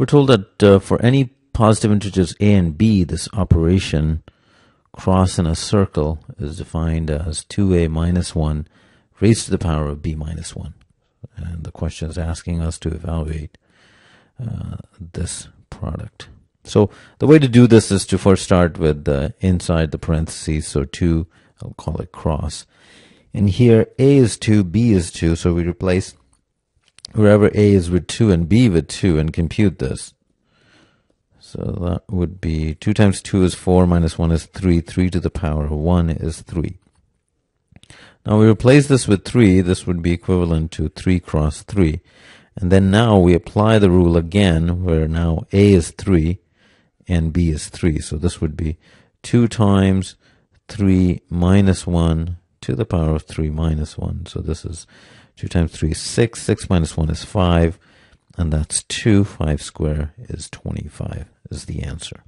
We're told that uh, for any positive integers a and b, this operation cross in a circle is defined as 2a minus 1 raised to the power of b minus 1. And the question is asking us to evaluate uh, this product. So the way to do this is to first start with the inside the parentheses, so 2, I'll call it cross. And here a is 2, b is 2, so we replace wherever a is with 2 and b with 2 and compute this. So that would be 2 times 2 is 4, minus 1 is 3, 3 to the power of 1 is 3. Now we replace this with 3, this would be equivalent to 3 cross 3. And then now we apply the rule again, where now a is 3 and b is 3. So this would be 2 times 3 minus 1 to the power of 3 minus 1. So this is 2 times 3 is 6. 6 minus 1 is 5. And that's 2. 5 square is 25 is the answer.